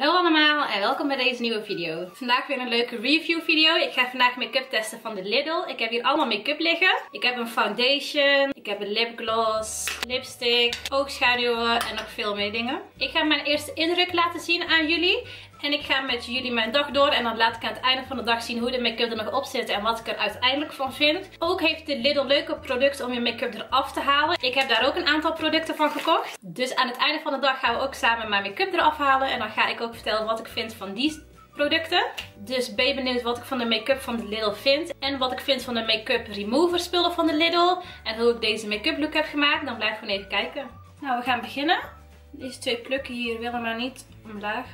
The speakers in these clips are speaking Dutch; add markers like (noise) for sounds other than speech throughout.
I allemaal en welkom bij deze nieuwe video. Vandaag weer een leuke review video. Ik ga vandaag make-up testen van de Lidl. Ik heb hier allemaal make-up liggen. Ik heb een foundation, ik heb een lipgloss, lipstick, oogschaduwen en nog veel meer dingen. Ik ga mijn eerste indruk laten zien aan jullie. En ik ga met jullie mijn dag door en dan laat ik aan het einde van de dag zien hoe de make-up er nog op zit en wat ik er uiteindelijk van vind. Ook heeft de Lidl leuke producten om je make-up eraf te halen. Ik heb daar ook een aantal producten van gekocht. Dus aan het einde van de dag gaan we ook samen mijn make-up eraf halen. En dan ga ik ook vertellen wat ik vind van die producten. Dus ben je benieuwd wat ik van de make-up van de Lidl vind. En wat ik vind van de make-up remover spullen van de Lidl. En hoe ik deze make-up look heb gemaakt. Dan blijf gewoon even kijken. Nou, we gaan beginnen. Deze twee plukken hier willen maar niet omlaag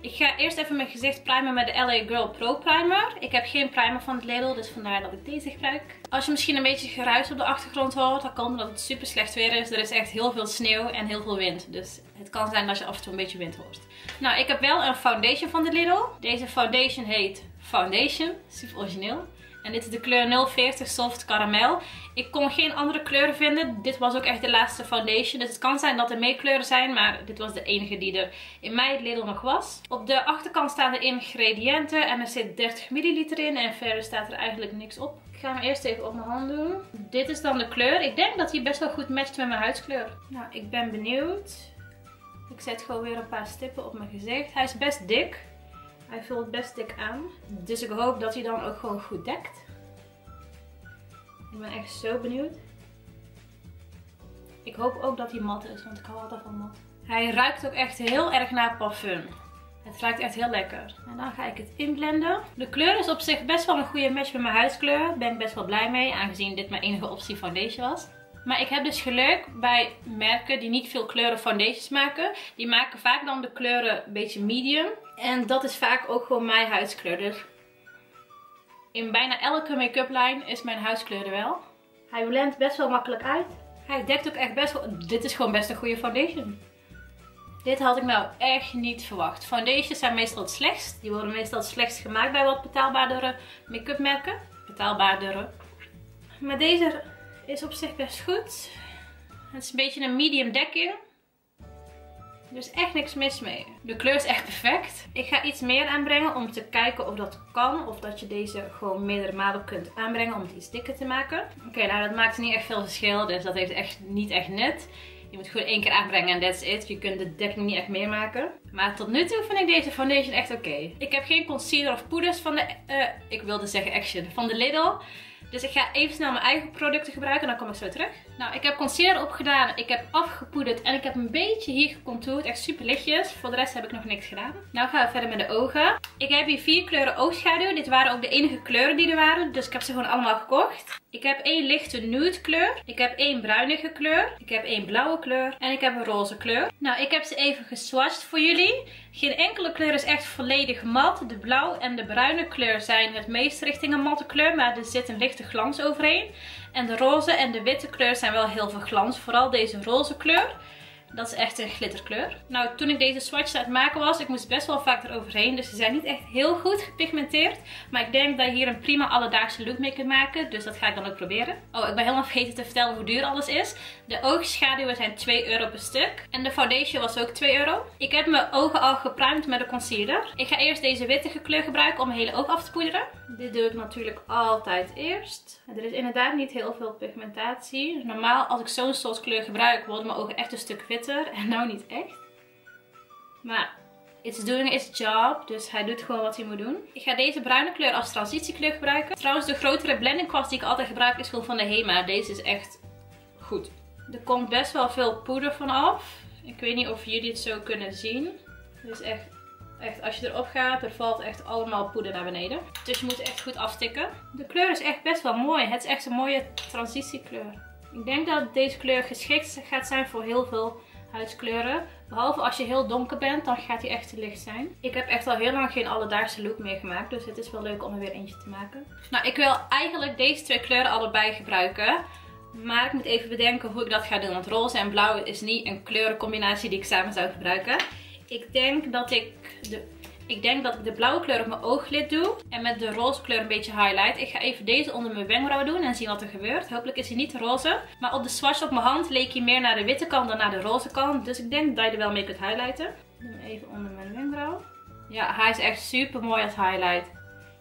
ik ga eerst even mijn gezicht primen met de LA Girl Pro Primer. Ik heb geen primer van het Lidl, dus vandaar dat ik deze gebruik. Als je misschien een beetje geruis op de achtergrond hoort, dan kan omdat het super slecht weer is. Er is echt heel veel sneeuw en heel veel wind. Dus het kan zijn dat je af en toe een beetje wind hoort. Nou, ik heb wel een foundation van de Lidl. Deze foundation heet Foundation. Super origineel. En dit is de kleur 040 Soft Caramel. Ik kon geen andere kleuren vinden. Dit was ook echt de laatste foundation. Dus het kan zijn dat er meer kleuren zijn. Maar dit was de enige die er in mijn Lidl nog was. Op de achterkant staan de ingrediënten. En er zit 30 milliliter in. En verder staat er eigenlijk niks op. Ik ga hem eerst even op mijn hand doen. Dit is dan de kleur. Ik denk dat hij best wel goed matcht met mijn huidskleur. Nou, ik ben benieuwd. Ik zet gewoon weer een paar stippen op mijn gezicht. Hij is best dik. Hij vult best dik aan. Dus ik hoop dat hij dan ook gewoon goed dekt. Ik ben echt zo benieuwd. Ik hoop ook dat hij mat is, want ik hou altijd van mat. Hij ruikt ook echt heel erg naar parfum. Het ruikt echt heel lekker. En dan ga ik het inblenden. De kleur is op zich best wel een goede match met mijn huidskleur. Daar ben ik best wel blij mee, aangezien dit mijn enige optie foundation was. Maar ik heb dus geluk bij merken die niet veel kleuren foundations maken. Die maken vaak dan de kleuren een beetje medium. En dat is vaak ook gewoon mijn huidskleur. Dus in bijna elke make-up lijn is mijn huidskleur er wel. Hij blendt best wel makkelijk uit. Hij dekt ook echt best wel... Dit is gewoon best een goede foundation. Dit had ik nou echt niet verwacht. Foundations zijn meestal het slechtst. Die worden meestal het slechtst gemaakt bij wat betaalbaardere make-up merken. Betaalbaardere. Maar deze is op zich best goed. Het is een beetje een medium dekking. Er is echt niks mis mee. De kleur is echt perfect. Ik ga iets meer aanbrengen om te kijken of dat kan. Of dat je deze gewoon meerdere malen kunt aanbrengen om het iets dikker te maken. Oké, nou dat maakt niet echt veel verschil. Dus dat heeft echt niet echt net. Je moet gewoon één keer aanbrengen en that's it. Je kunt de dekking niet echt meer maken. Maar tot nu toe vind ik deze foundation echt oké. Ik heb geen concealer of poeders van de, uh, ik wilde zeggen Action, van de Lidl. Dus ik ga even snel mijn eigen producten gebruiken en dan kom ik zo terug. Nou, ik heb concealer opgedaan, ik heb afgepoederd en ik heb een beetje hier gecontoured. Echt super lichtjes. Voor de rest heb ik nog niks gedaan. Nou gaan we verder met de ogen. Ik heb hier vier kleuren oogschaduw. Dit waren ook de enige kleuren die er waren. Dus ik heb ze gewoon allemaal gekocht. Ik heb één lichte nude kleur. Ik heb één bruinige kleur. Ik heb één blauwe kleur. En ik heb een roze kleur. Nou, ik heb ze even geswatcht voor jullie. Geen enkele kleur is echt volledig mat. De blauw en de bruine kleur zijn het meest richting een matte kleur. Maar er zit een lichte glans overheen. En de roze en de witte kleur zijn wel heel veel glans. Vooral deze roze kleur. Dat is echt een glitterkleur. Nou, toen ik deze swatches aan het maken was, ik moest best wel vaak eroverheen. Dus ze zijn niet echt heel goed gepigmenteerd. Maar ik denk dat je hier een prima alledaagse look mee kunt maken. Dus dat ga ik dan ook proberen. Oh, ik ben helemaal vergeten te vertellen hoe duur alles is. De oogschaduwen zijn 2 euro per stuk. En de foundation was ook 2 euro. Ik heb mijn ogen al geprimed met de concealer. Ik ga eerst deze witte kleur gebruiken om mijn hele oog af te poederen. Dit doe ik natuurlijk altijd eerst. Er is inderdaad niet heel veel pigmentatie. Normaal als ik zo'n soort kleur gebruik worden mijn ogen echt een stuk witter. (laughs) En nou niet echt. Maar It's doing its job. Dus hij doet gewoon wat hij moet doen. Ik ga deze bruine kleur als transitiekleur gebruiken. Trouwens, de grotere blending kwast die ik altijd gebruik is gewoon van de Hema. Deze is echt goed. Er komt best wel veel poeder vanaf. Ik weet niet of jullie het zo kunnen zien. Is echt Echt, als je erop gaat, er valt echt allemaal poeder naar beneden. Dus je moet echt goed afstikken. De kleur is echt best wel mooi. Het is echt een mooie transitiekleur. Ik denk dat deze kleur geschikt gaat zijn voor heel veel huidskleuren. Behalve als je heel donker bent, dan gaat hij echt te licht zijn. Ik heb echt al heel lang geen alledaagse look meer gemaakt. Dus het is wel leuk om er weer eentje te maken. Nou, ik wil eigenlijk deze twee kleuren allebei gebruiken. Maar ik moet even bedenken hoe ik dat ga doen. Want roze en blauw is niet een kleurencombinatie die ik samen zou gebruiken. Ik denk dat ik de, ik denk dat de blauwe kleur op mijn ooglid doe. En met de roze kleur een beetje highlight. Ik ga even deze onder mijn wenkbrauwen doen en zien wat er gebeurt. Hopelijk is hij niet roze. Maar op de swatch op mijn hand leek hij meer naar de witte kant dan naar de roze kant. Dus ik denk dat je er wel mee kunt highlighten. doe hem even onder mijn wenkbrauw. Ja, hij is echt super mooi als highlight.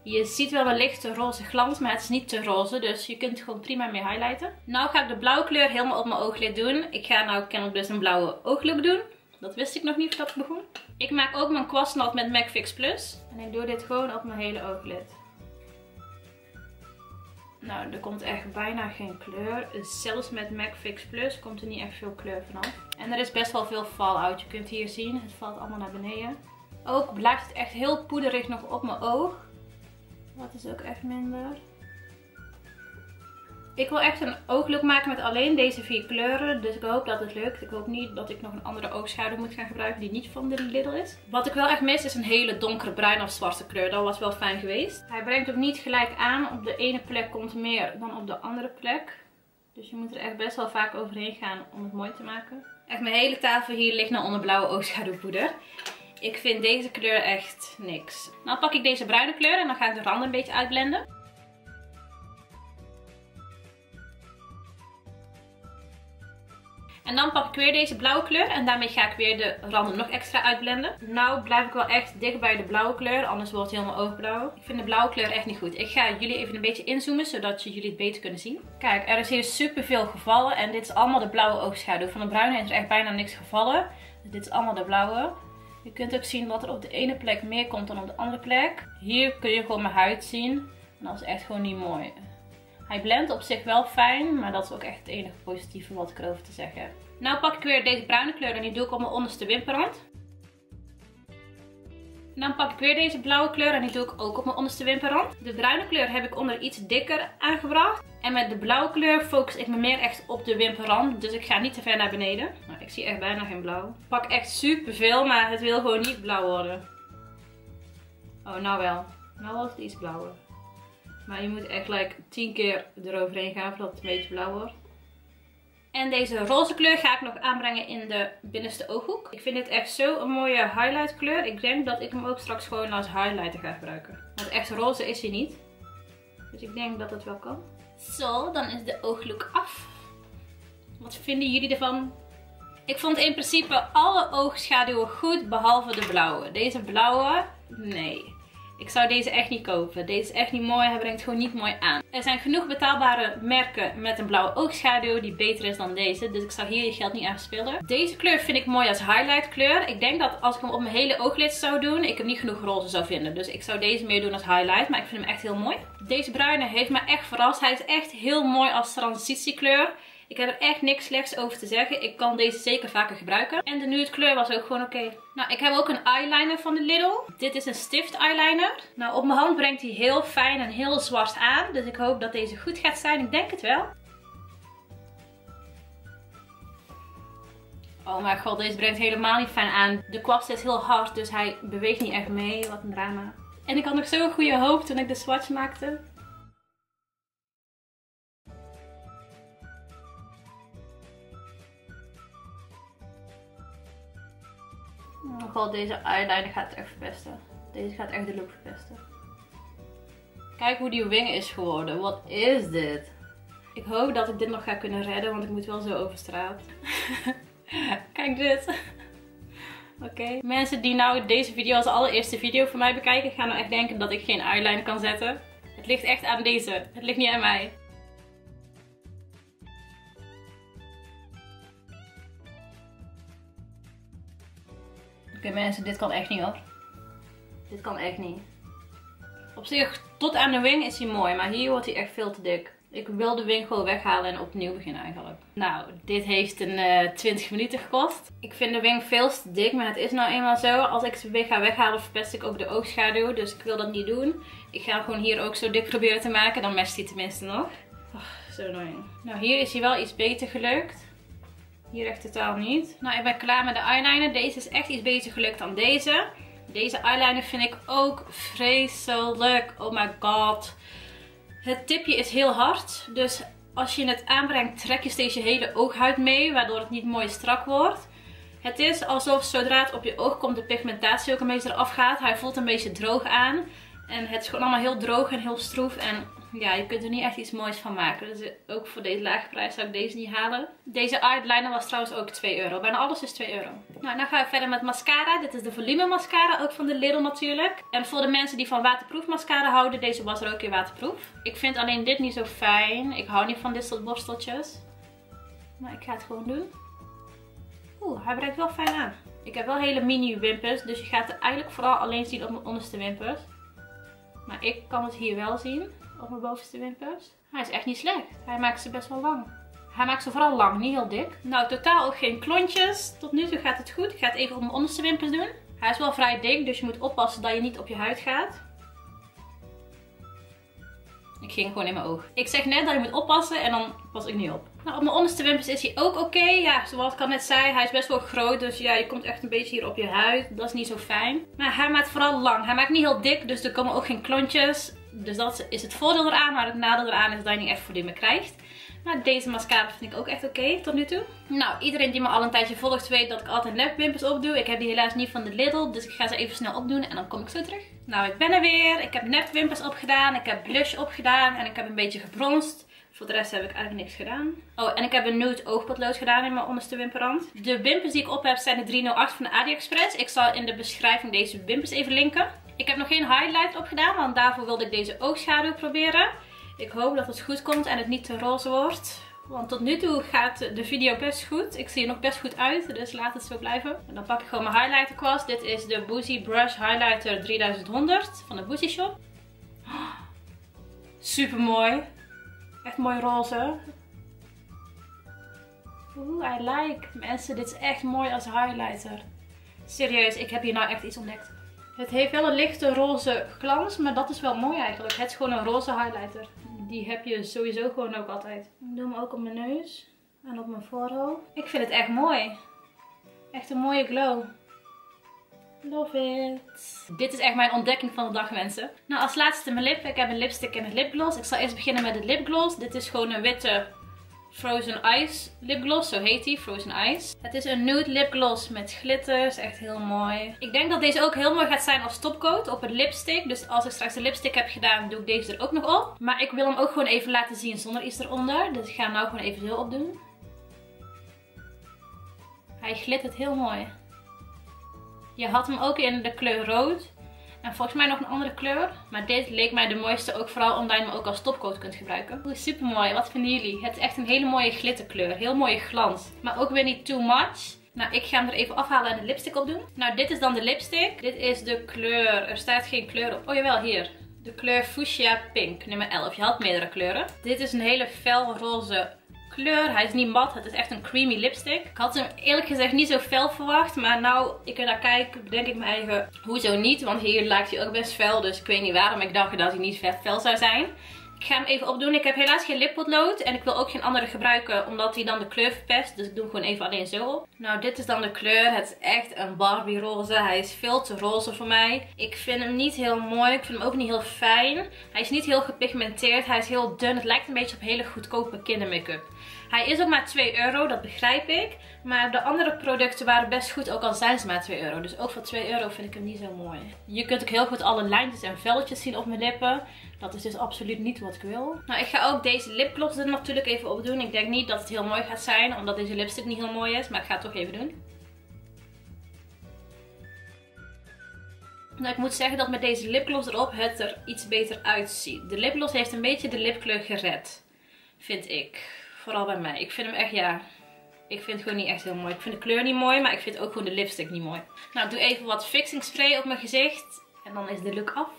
Je ziet wel een lichte roze glans, maar het is niet te roze. Dus je kunt gewoon prima mee highlighten. Nou ga ik de blauwe kleur helemaal op mijn ooglid doen. Ik ga nou kennelijk dus een blauwe ooglook doen. Dat wist ik nog niet voordat ik begon. Ik maak ook mijn kwastnat met MAC Fix Plus. En ik doe dit gewoon op mijn hele ooglid. Nou, er komt echt bijna geen kleur. Zelfs met MAC Fix Plus komt er niet echt veel kleur vanaf. En er is best wel veel fallout. Je kunt hier zien, het valt allemaal naar beneden. Ook blijft het echt heel poederig nog op mijn oog. Dat is ook echt minder. Ik wil echt een ooglook maken met alleen deze vier kleuren. Dus ik hoop dat het lukt. Ik hoop niet dat ik nog een andere oogschaduw moet gaan gebruiken die niet van de Lidl is. Wat ik wel echt mis is een hele donkere bruin of zwarte kleur. Dat was wel fijn geweest. Hij brengt ook niet gelijk aan. Op de ene plek komt meer dan op de andere plek. Dus je moet er echt best wel vaak overheen gaan om het mooi te maken. Echt mijn hele tafel hier ligt nou onder blauwe oogschaduwpoeder. Ik vind deze kleur echt niks. Nou pak ik deze bruine kleur en dan ga ik de randen een beetje uitblenden. En dan pak ik weer deze blauwe kleur en daarmee ga ik weer de randen nog extra uitblenden. Nou blijf ik wel echt dicht bij de blauwe kleur, anders wordt het helemaal oogblauw. Ik vind de blauwe kleur echt niet goed. Ik ga jullie even een beetje inzoomen, zodat jullie het beter kunnen zien. Kijk, er is hier super veel gevallen en dit is allemaal de blauwe oogschaduw. Van de bruine is er echt bijna niks gevallen. Dus dit is allemaal de blauwe. Je kunt ook zien dat er op de ene plek meer komt dan op de andere plek. Hier kun je gewoon mijn huid zien. En dat is echt gewoon niet mooi. Hij blendt op zich wel fijn, maar dat is ook echt het enige positieve wat ik erover te zeggen heb. Nou pak ik weer deze bruine kleur en die doe ik op mijn onderste wimperrand. Dan pak ik weer deze blauwe kleur en die doe ik ook op mijn onderste wimperrand. De bruine kleur heb ik onder iets dikker aangebracht. En met de blauwe kleur focus ik me meer echt op de wimperrand. Dus ik ga niet te ver naar beneden. Nou, ik zie echt bijna geen blauw. Ik pak echt super veel, maar het wil gewoon niet blauw worden. Oh, nou wel. Nou wordt het iets blauwer. Maar je moet echt gelijk 10 keer eroverheen gaan voordat het een beetje blauw wordt. En deze roze kleur ga ik nog aanbrengen in de binnenste ooghoek. Ik vind dit echt zo een mooie highlight kleur. Ik denk dat ik hem ook straks gewoon als highlighter ga gebruiken. Want echt roze is hij niet. Dus ik denk dat het wel kan. Zo, dan is de ooglook af. Wat vinden jullie ervan? Ik vond in principe alle oogschaduwen goed, behalve de blauwe. Deze blauwe, nee. Ik zou deze echt niet kopen. Deze is echt niet mooi. Hij brengt gewoon niet mooi aan. Er zijn genoeg betaalbare merken met een blauwe oogschaduw die beter is dan deze. Dus ik zou hier je geld niet aan verspillen. Deze kleur vind ik mooi als highlight kleur. Ik denk dat als ik hem op mijn hele ooglid zou doen, ik hem niet genoeg roze zou vinden. Dus ik zou deze meer doen als highlight. Maar ik vind hem echt heel mooi. Deze bruine heeft me echt verrast. Hij is echt heel mooi als transitiekleur. Ik heb er echt niks slechts over te zeggen. Ik kan deze zeker vaker gebruiken. En de nude kleur was ook gewoon oké. Nou, ik heb ook een eyeliner van de Lidl. Dit is een stift eyeliner. Nou, op mijn hand brengt hij heel fijn en heel zwart aan. Dus ik hoop dat deze goed gaat zijn. Ik denk het wel. Oh mijn god, deze brengt helemaal niet fijn aan. De kwast is heel hard, dus hij beweegt niet echt mee. Wat een drama. En ik had nog zo'n goede hoop toen ik de swatch maakte. God, deze eyeliner gaat het echt verpesten. Deze gaat echt de look verpesten. Kijk hoe die wing is geworden. Wat is dit? Ik hoop dat ik dit nog ga kunnen redden, want ik moet wel zo over straat. (laughs) Kijk dit. Oké. Mensen die nou deze video als allereerste video van mij bekijken, gaan nou echt denken dat ik geen eyeliner kan zetten. Het ligt echt aan deze. Het ligt niet aan mij. Oké mensen, dit kan echt niet hoor. Dit kan echt niet. Op zich, tot aan de wing is hij mooi, maar hier wordt hij echt veel te dik. Ik wil de wing gewoon weghalen en opnieuw beginnen eigenlijk. Nou, dit heeft een uh, eh, 20 minuten gekost. Ik vind de wing veel te dik, maar het is nou eenmaal zo. Als ik ze weer ga weghalen, verpest ik ook de oogschaduw. Dus ik wil dat niet doen. Ik ga hem gewoon hier ook zo dik proberen te maken. Dan mest hij tenminste nog. Oh, zo annoying. Nou, hier is hij wel iets beter gelukt. Hier echt totaal niet. Nou, ik ben klaar met de eyeliner. Deze is echt iets beter gelukt dan deze. Deze eyeliner vind ik ook vreselijk. Oh my god. Het tipje is heel hard. Dus als je het aanbrengt, trek je steeds je hele ooghuid mee. Waardoor het niet mooi strak wordt. Het is alsof zodra het op je oog komt, de pigmentatie ook een beetje eraf gaat. Hij voelt een beetje droog aan. En het is gewoon allemaal heel droog en heel stroef. En ja, je kunt er niet echt iets moois van maken. Dus ook voor deze lage prijs zou ik deze niet halen. Deze eyeliner was trouwens ook 2 euro. Bijna alles is 2 euro. Nou, dan gaan we verder met mascara. Dit is de volume mascara, ook van de Lidl natuurlijk. En voor de mensen die van waterproef mascara houden, deze was er ook weer waterproef. Ik vind alleen dit niet zo fijn. Ik hou niet van dit soort borsteltjes. Maar ik ga het gewoon doen. Oeh, hij breidt wel fijn aan. Ik heb wel hele mini wimpers, dus je gaat het eigenlijk vooral alleen zien op mijn onderste wimpers. Maar ik kan het hier wel zien, op mijn bovenste wimpers. Hij is echt niet slecht. Hij maakt ze best wel lang. Hij maakt ze vooral lang, niet heel dik. Nou, totaal ook geen klontjes. Tot nu toe gaat het goed. Ik ga het even op mijn onderste wimpers doen. Hij is wel vrij dik, dus je moet oppassen dat je niet op je huid gaat. Ik ging gewoon in mijn oog. Ik zeg net dat je moet oppassen en dan pas ik niet op. Nou, op mijn onderste wimpers is hij ook oké. Ja, zoals ik al net zei, hij is best wel groot. Dus ja, je komt echt een beetje hier op je huid. Dat is niet zo fijn. Maar hij maakt vooral lang. Hij maakt niet heel dik, dus er komen ook geen klontjes. Dus dat is het voordeel eraan. Maar het nadeel eraan is dat je niet echt meer krijgt. Maar deze mascara vind ik ook echt oké tot nu toe. Nou, iedereen die me al een tijdje volgt weet dat ik altijd nepwimpers opdoe. Ik heb die helaas niet van de Lidl, dus ik ga ze even snel opdoen en dan kom ik zo terug. Nou, ik ben er weer. Ik heb nepwimpers opgedaan, ik heb blush opgedaan en ik heb een beetje gebronst. Voor de rest heb ik eigenlijk niks gedaan. Oh, en ik heb een nude oogpotlood gedaan in mijn onderste wimperrand. De wimpers die ik op heb zijn de 308 van de AliExpress. Ik zal in de beschrijving deze wimpers even linken. Ik heb nog geen highlight opgedaan, want daarvoor wilde ik deze oogschaduw proberen. Ik hoop dat het goed komt en het niet te roze wordt. Want tot nu toe gaat de video best goed. Ik zie er nog best goed uit, dus laat het zo blijven. En dan pak ik gewoon mijn highlighter kwast. Dit is de Boozy Brush Highlighter 3100 van de Boozy Shop. (gasps) Super mooi. Echt mooi roze. Oeh, I like. Mensen, dit is echt mooi als highlighter. Serieus, ik heb hier nou echt iets ontdekt. Het heeft wel een lichte roze glans, maar dat is wel mooi eigenlijk. Het is gewoon een roze highlighter. Die heb je sowieso gewoon ook altijd. Ik doe hem ook op mijn neus en op mijn voorhoofd. Ik vind het echt mooi. Echt een mooie glow. Love it. Dit is echt mijn ontdekking van de dag mensen. Nou als laatste mijn lippen. Ik heb een lipstick en een lipgloss. Ik zal eerst beginnen met de lipgloss. Dit is gewoon een witte Frozen Ice lipgloss, zo heet die, Frozen Ice. Het is een nude lipgloss met glitters, echt heel mooi. Ik denk dat deze ook heel mooi gaat zijn als topcoat op het lipstick. Dus als ik straks de lipstick heb gedaan, doe ik deze er ook nog op. Maar ik wil hem ook gewoon even laten zien zonder iets eronder. Dus ik ga hem nou gewoon even zo opdoen. Hij glittert heel mooi. Je had hem ook in de kleur rood. En volgens mij nog een andere kleur. Maar dit leek mij de mooiste ook vooral omdat je hem ook als topcoat kunt gebruiken. Super mooi. Wat vinden jullie? Het is echt een hele mooie glitterkleur. Heel mooie glans. Maar ook weer niet too much. Nou, ik ga hem er even afhalen en de lipstick op doen. Nou, dit is dan de lipstick. Dit is de kleur. Er staat geen kleur op. Oh jawel, hier. De kleur Fuchsia Pink, nummer 11. Je had meerdere kleuren. Dit is een hele fel roze kleur. Hij is niet mat, het is echt een creamy lipstick. Ik had hem eerlijk gezegd niet zo fel verwacht. Maar nou ik er naar kijk, denk ik me eigen, hoezo niet? Want hier lijkt hij ook best fel. Dus ik weet niet waarom ik dacht dat hij niet vet fel zou zijn. Ik ga hem even opdoen. Ik heb helaas geen lippotlood. En ik wil ook geen andere gebruiken. Omdat hij dan de kleur verpest. Dus ik doe hem gewoon even alleen zo op. Nou, dit is dan de kleur. Het is echt een Barbie roze. Hij is veel te roze voor mij. Ik vind hem niet heel mooi. Ik vind hem ook niet heel fijn. Hij is niet heel gepigmenteerd. Hij is heel dun. Het lijkt een beetje op hele goedkope kindermake-up. Hij is ook maar 2 euro, dat begrijp ik. Maar de andere producten waren best goed, ook al zijn ze maar 2 euro. Dus ook voor 2 euro vind ik hem niet zo mooi. Je kunt ook heel goed alle lijntjes en velletjes zien op mijn lippen. Dat is dus absoluut niet wat ik wil. Nou, ik ga ook deze lipgloss er natuurlijk even op doen. Ik denk niet dat het heel mooi gaat zijn, omdat deze lipstick niet heel mooi is. Maar ik ga het toch even doen. Nou, ik moet zeggen dat met deze lipgloss erop het er iets beter uitziet. De lipgloss heeft een beetje de lipkleur gered, vind ik. Vooral bij mij. Ik vind hem echt, ja... Ik vind het gewoon niet echt heel mooi. Ik vind de kleur niet mooi, maar ik vind ook gewoon de lipstick niet mooi. Nou, doe even wat fixing spray op mijn gezicht. En dan is de look af.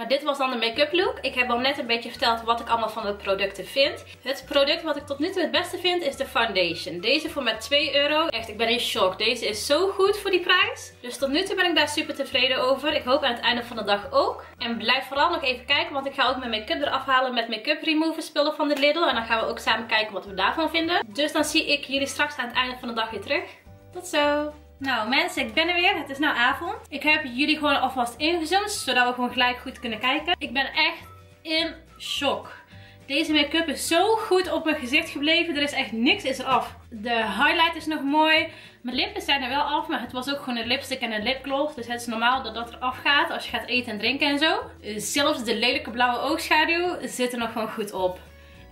Nou, dit was dan de make-up look. Ik heb al net een beetje verteld wat ik allemaal van de producten vind. Het product wat ik tot nu toe het beste vind is de foundation. Deze voor met 2 euro. Echt, ik ben in shock. Deze is zo goed voor die prijs. Dus tot nu toe ben ik daar super tevreden over. Ik hoop aan het einde van de dag ook. En blijf vooral nog even kijken, want ik ga ook mijn make-up eraf halen met make-up remover spullen van de Lidl. En dan gaan we ook samen kijken wat we daarvan vinden. Dus dan zie ik jullie straks aan het einde van de dag weer terug. Tot zo! Nou mensen, ik ben er weer. Het is nou avond. Ik heb jullie gewoon alvast ingezoomd, zodat we gewoon gelijk goed kunnen kijken. Ik ben echt in shock. Deze make-up is zo goed op mijn gezicht gebleven. Er is echt niks is eraf. De highlight is nog mooi. Mijn lippen zijn er wel af, maar het was ook gewoon een lipstick en een lipgloss. Dus het is normaal dat dat eraf gaat als je gaat eten en drinken en zo. Zelfs de lelijke blauwe oogschaduw zit er nog gewoon goed op.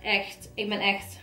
Echt, ik ben echt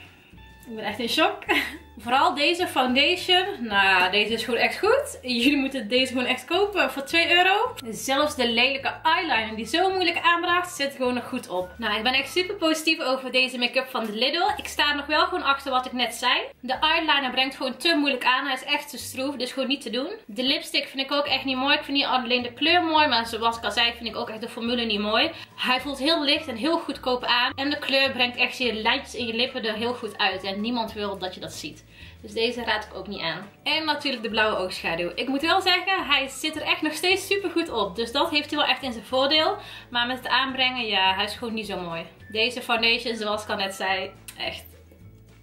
ik ben echt in shock. (laughs) Vooral deze foundation. Nou, deze is gewoon echt goed. Jullie moeten deze gewoon echt kopen voor 2 euro. Zelfs de lelijke eyeliner die zo moeilijk aanbracht, zit gewoon nog goed op. Nou, ik ben echt super positief over deze make-up van de Lidl. Ik sta nog wel gewoon achter wat ik net zei. De eyeliner brengt gewoon te moeilijk aan. Hij is echt te stroef, dus gewoon niet te doen. De lipstick vind ik ook echt niet mooi. Ik vind niet alleen de kleur mooi, maar zoals ik al zei, vind ik ook echt de formule niet mooi. Hij voelt heel licht en heel goedkoop aan. En de kleur brengt echt je lijntjes in je lippen er heel goed uit. En niemand wil dat je dat ziet. Dus deze raad ik ook niet aan. En natuurlijk de blauwe oogschaduw. Ik moet wel zeggen, hij zit er echt nog steeds super goed op. Dus dat heeft hij wel echt in zijn voordeel. Maar met het aanbrengen, ja, hij is gewoon niet zo mooi. Deze foundation, zoals ik al net zei, echt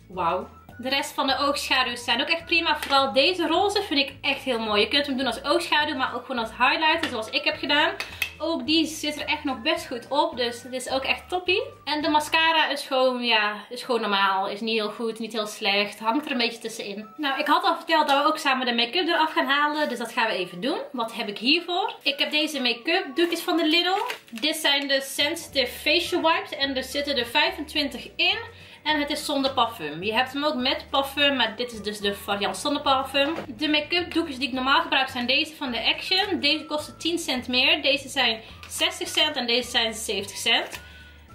wauw. De rest van de oogschaduws zijn ook echt prima. Vooral deze roze vind ik echt heel mooi. Je kunt hem doen als oogschaduw, maar ook gewoon als highlighter zoals ik heb gedaan. Ook die zit er echt nog best goed op. Dus het is ook echt toppie. En de mascara is gewoon, ja, is gewoon normaal. Is niet heel goed, niet heel slecht. Hangt er een beetje tussenin. Nou, ik had al verteld dat we ook samen de make-up eraf gaan halen. Dus dat gaan we even doen. Wat heb ik hiervoor? Ik heb deze make-up doekjes van de Lidl. Dit zijn de Sensitive Facial Wipes. En er zitten er 25 in. En het is zonder parfum. Je hebt hem ook met parfum, maar dit is dus de variant zonder parfum. De make-up doekjes die ik normaal gebruik zijn deze van de Action. Deze kosten 10 cent meer. Deze zijn 60 cent en deze zijn 70 cent.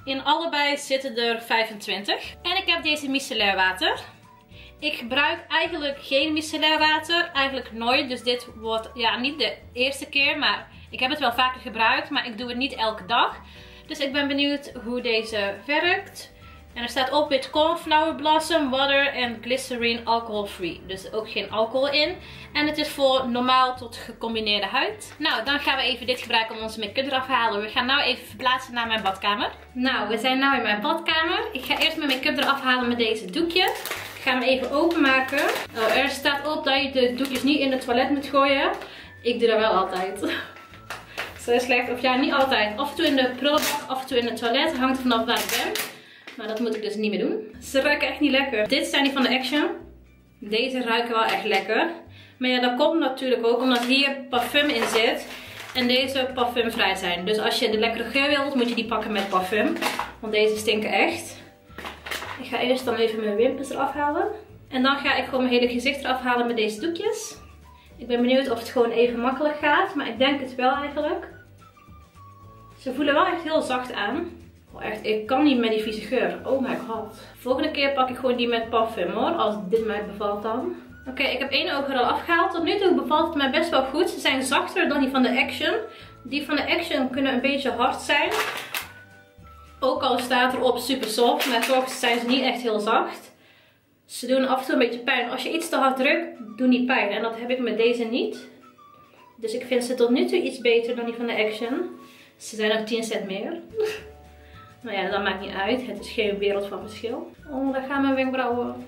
In allebei zitten er 25. En ik heb deze micellair water. Ik gebruik eigenlijk geen micellair water. Eigenlijk nooit. Dus dit wordt ja, niet de eerste keer. Maar ik heb het wel vaker gebruikt. Maar ik doe het niet elke dag. Dus ik ben benieuwd hoe deze werkt. En er staat op with cornflower blossom, water en glycerine alcohol free. Dus ook geen alcohol in. En het is voor normaal tot gecombineerde huid. Nou, dan gaan we even dit gebruiken om onze make-up eraf te halen. We gaan nu even verplaatsen naar mijn badkamer. Nou, we zijn nu in mijn badkamer. Ik ga eerst mijn make-up eraf halen met deze doekje. Ik ga hem even openmaken. Oh, er staat op dat je de doekjes niet in het toilet moet gooien. Ik doe dat wel altijd. (laughs) Zo slecht. Of ja, niet altijd. Af en toe in de prullenbak, af en toe in het toilet. Hangt vanaf waar ik ben. Maar dat moet ik dus niet meer doen. Ze ruiken echt niet lekker. Dit zijn die van de Action. Deze ruiken wel echt lekker. Maar ja, dat komt natuurlijk ook omdat hier parfum in zit. En deze parfumvrij zijn. Dus als je de lekkere geur wilt, moet je die pakken met parfum. Want deze stinken echt. Ik ga eerst dan even mijn wimpers eraf halen. En dan ga ik gewoon mijn hele gezicht eraf halen met deze doekjes. Ik ben benieuwd of het gewoon even makkelijk gaat. Maar ik denk het wel eigenlijk. Ze voelen wel echt heel zacht aan. Oh, echt, ik kan niet met die vieze geur. Oh my god. Volgende keer pak ik gewoon die met parfum hoor. Als dit mij bevalt dan. Oké, ik heb één oog er al afgehaald. Tot nu toe bevalt het mij best wel goed. Ze zijn zachter dan die van de Action. Die van de Action kunnen een beetje hard zijn. Ook al staat erop super soft, maar toch zijn ze niet echt heel zacht. Ze doen af en toe een beetje pijn. Als je iets te hard drukt, doen die pijn. En dat heb ik met deze niet. Dus ik vind ze tot nu toe iets beter dan die van de Action. Ze zijn ook 10 cent meer. Nou ja, dat maakt niet uit. Het is geen wereld van verschil. Oh, daar gaan mijn wenkbrauwen.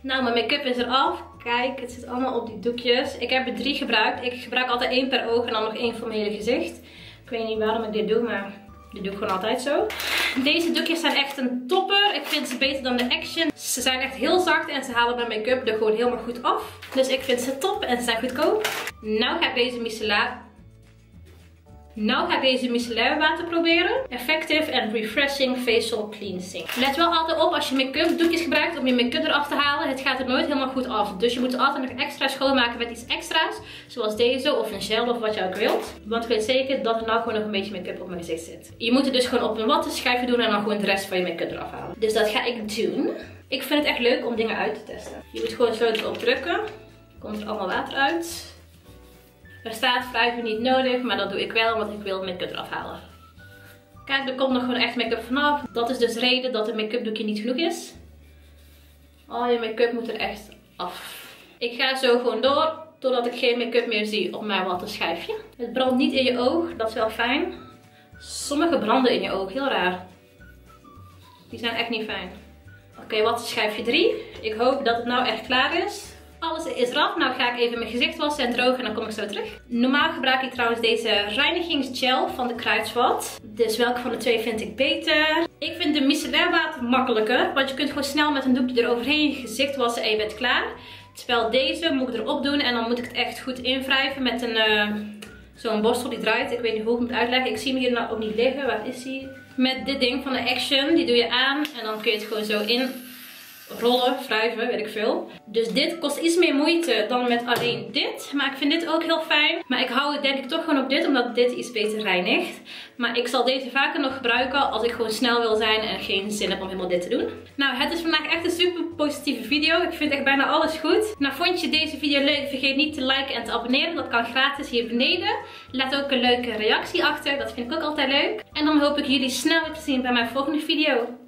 Nou, mijn make-up is eraf. Kijk, het zit allemaal op die doekjes. Ik heb er drie gebruikt. Ik gebruik altijd één per oog en dan nog één voor mijn hele gezicht. Ik weet niet waarom ik dit doe, maar dit doe ik gewoon altijd zo. Deze doekjes zijn echt een topper. Ik vind ze beter dan de Action. Ze zijn echt heel zacht en ze halen mijn make-up er gewoon helemaal goed af. Dus ik vind ze top en ze zijn goedkoop. Nou ga ik deze micellar nou ga ik deze micellair water proberen. Effective and Refreshing Facial Cleansing. Let wel altijd op als je make-up doekjes gebruikt om je make-up eraf te halen. Het gaat er nooit helemaal goed af. Dus je moet altijd nog extra schoonmaken met iets extra's. Zoals deze of een gel of wat je ook wilt. Want ik weet zeker dat er nou gewoon nog een beetje make-up op mijn gezicht zit. Je moet het dus gewoon op een wattenschijfje doen en dan gewoon de rest van je make-up eraf halen. Dus dat ga ik doen. Ik vind het echt leuk om dingen uit te testen. Je moet gewoon zo erop drukken. Komt er allemaal water uit. Er staat wrijven niet nodig, maar dat doe ik wel, want ik wil make-up eraf halen. Kijk, er komt nog gewoon echt make-up vanaf. Dat is dus reden dat het make-up doekje niet genoeg is. Al je make-up moet er echt af. Ik ga zo gewoon door, totdat ik geen make-up meer zie op mijn wattenschijfje. Het brandt niet in je oog, dat is wel fijn. Sommige branden in je oog, heel raar. Die zijn echt niet fijn. Oké, okay, wattenschijfje 3. Ik hoop dat het nou echt klaar is. Alles is eraf. Nou ga ik even mijn gezicht wassen en drogen en dan kom ik zo terug. Normaal gebruik ik trouwens deze reinigingsgel van de Kruidsvat. Dus welke van de twee vind ik beter? Ik vind de micellair water makkelijker. Want je kunt gewoon snel met een doekje eroverheen je gezicht wassen en je bent klaar. Terwijl deze moet ik erop doen en dan moet ik het echt goed invrijven met een... Uh, Zo'n borstel die draait. Ik weet niet hoe ik het moet uitleggen. Ik zie hem hier nou ook niet liggen. Waar is hij? Met dit ding van de Action. Die doe je aan. En dan kun je het gewoon zo in rollen, wrijven, weet ik veel. Dus dit kost iets meer moeite dan met alleen dit. Maar ik vind dit ook heel fijn. Maar ik hou het denk ik toch gewoon op dit, omdat dit iets beter reinigt. Maar ik zal deze vaker nog gebruiken als ik gewoon snel wil zijn en geen zin heb om helemaal dit te doen. Nou, het is vandaag echt een super positieve video. Ik vind echt bijna alles goed. Nou, vond je deze video leuk? Vergeet niet te liken en te abonneren. Dat kan gratis hier beneden. Laat ook een leuke reactie achter. Dat vind ik ook altijd leuk. En dan hoop ik jullie snel weer te zien bij mijn volgende video.